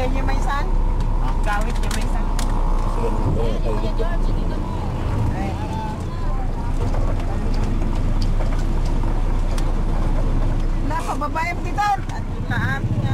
Barangay niya may san? Gawit niya may san? Sige, mga kayo dito. Ay. Na. At taan.